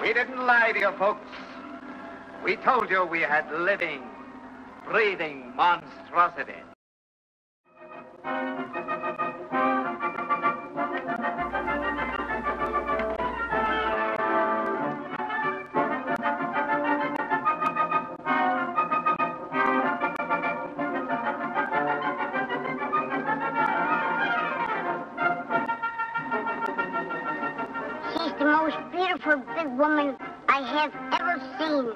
We didn't lie to you folks. We told you we had living, breathing monstrosity. The most beautiful big woman I have ever seen.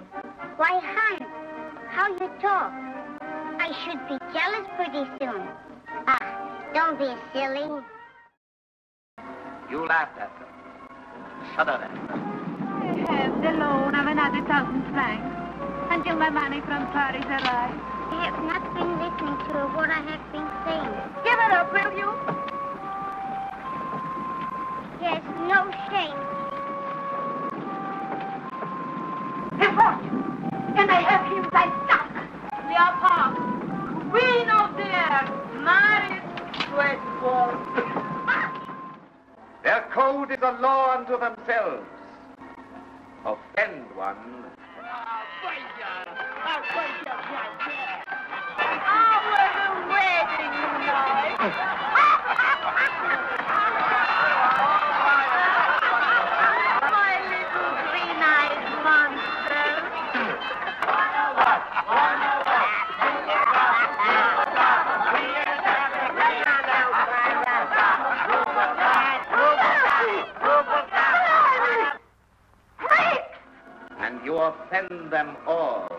Why, hon, how you talk. I should be jealous pretty soon. Ah, don't be silly. You laughed at them. Shuddered at them. I have the loan of another thousand francs until my money from Paris arrives. I have not been listening to what I have been saying. Cleopatra, queen of the air, married Sweatball. Their code is a law unto themselves. Offend one, Our wedding night. My little green-eyed monster. Offend them all.